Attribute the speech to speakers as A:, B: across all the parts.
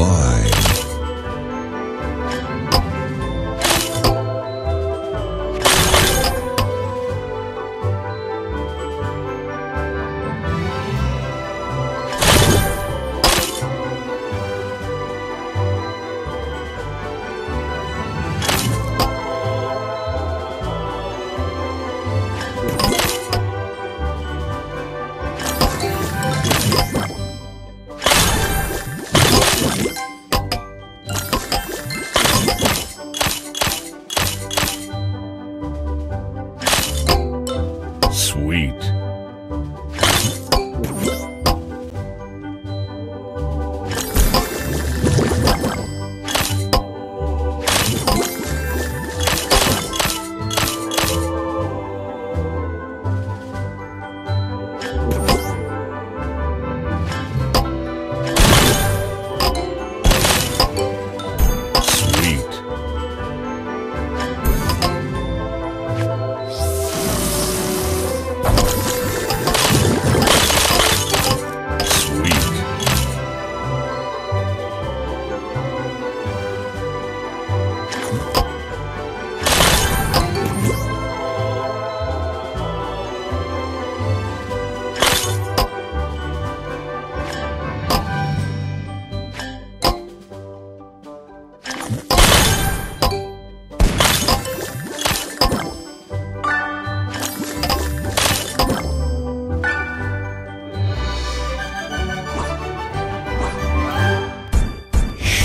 A: Divine.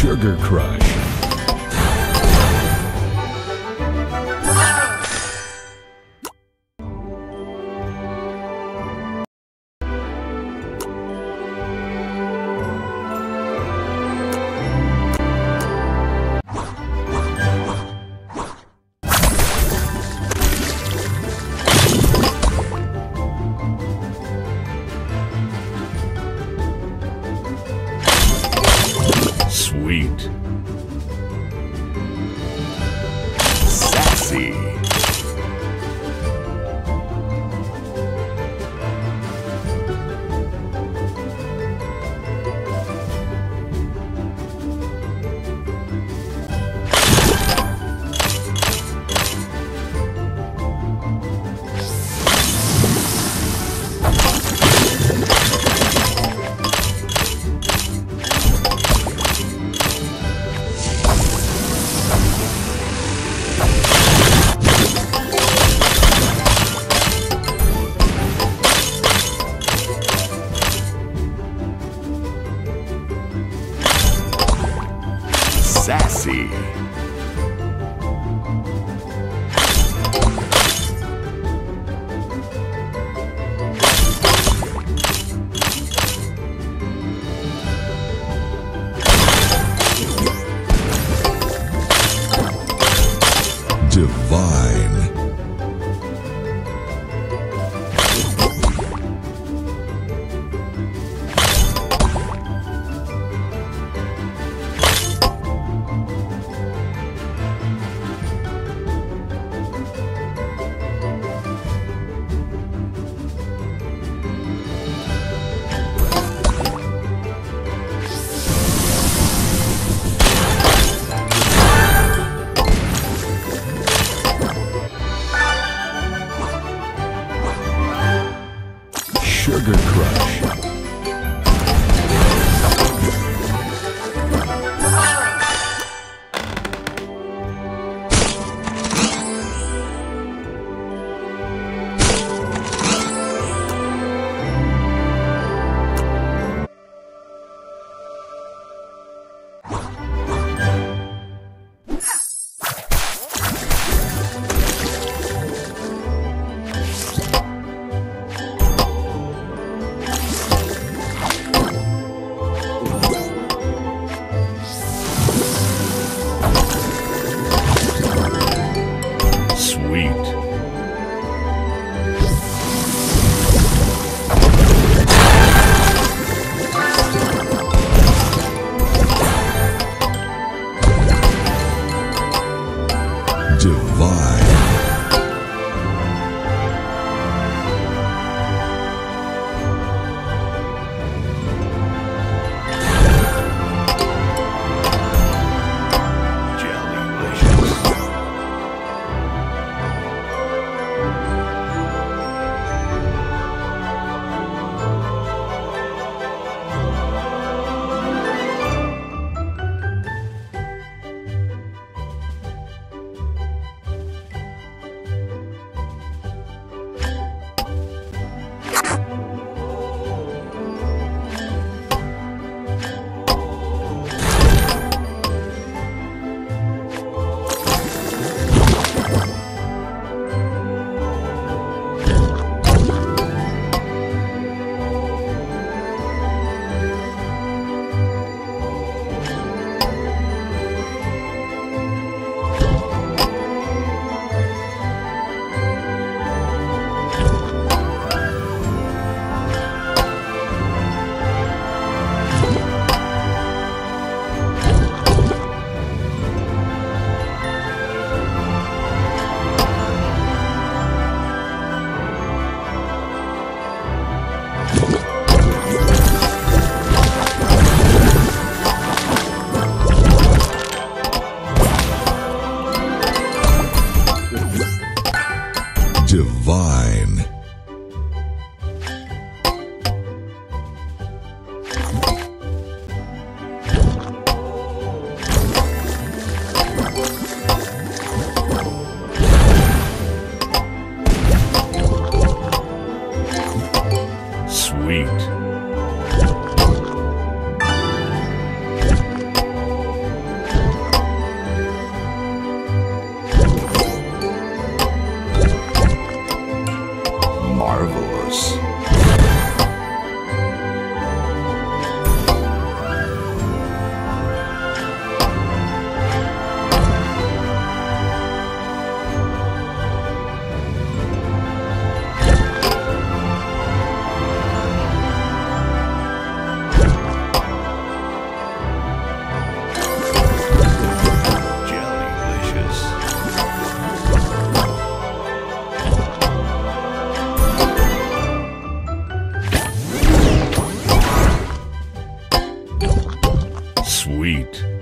A: Sugar Crush.
B: Sweet.
A: Divine.
B: Sweet.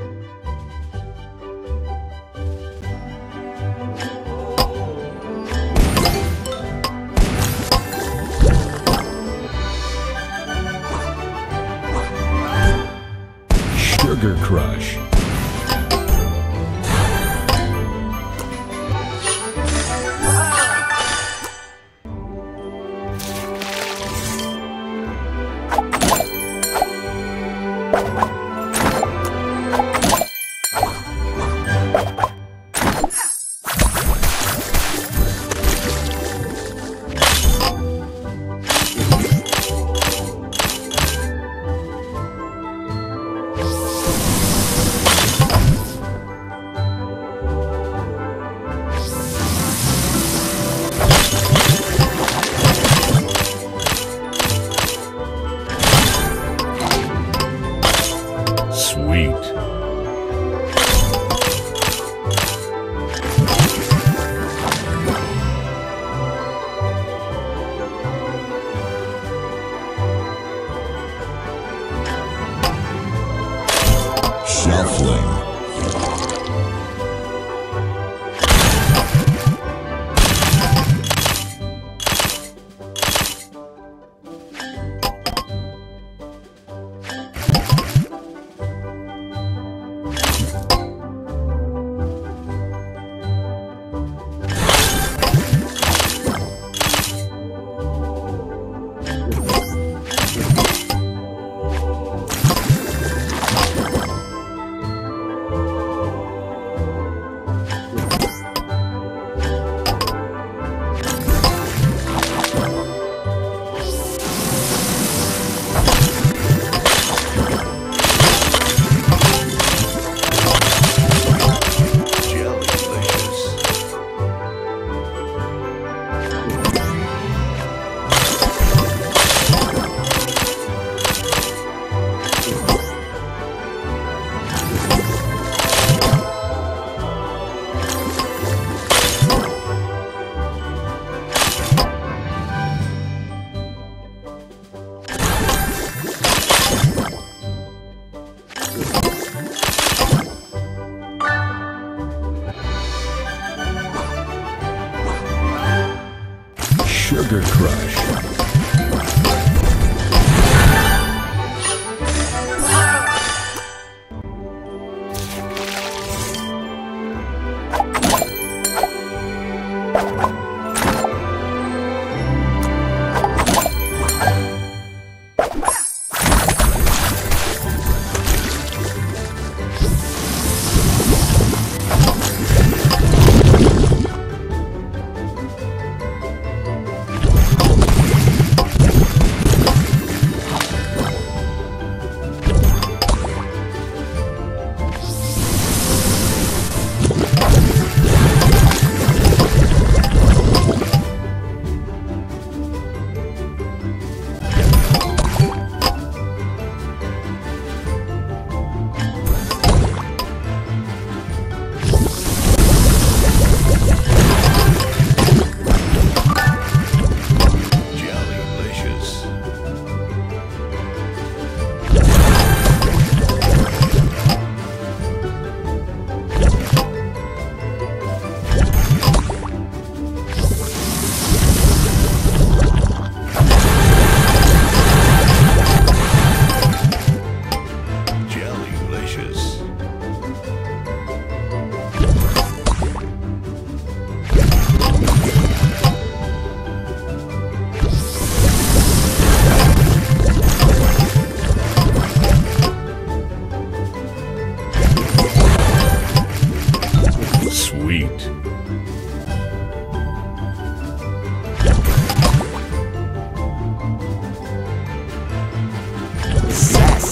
A: Sugar Crush.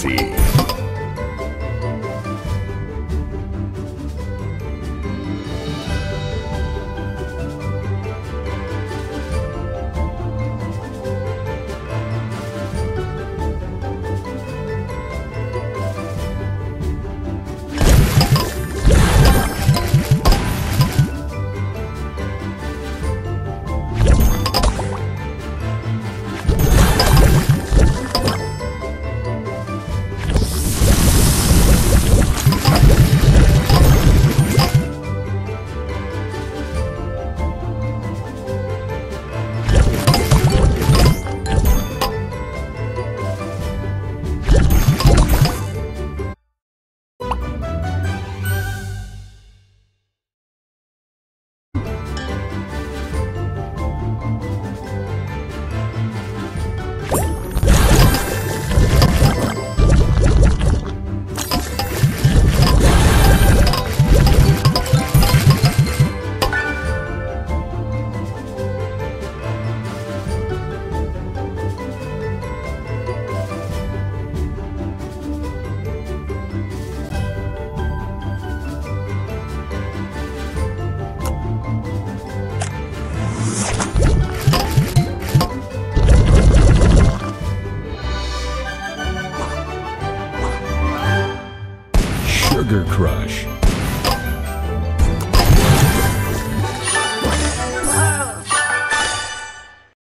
A: See.